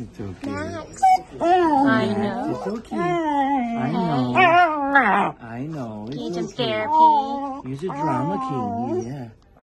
It's okay. I know. It's okay. I know. I know. It's Need some okay. therapy. He's a drama king. Yeah.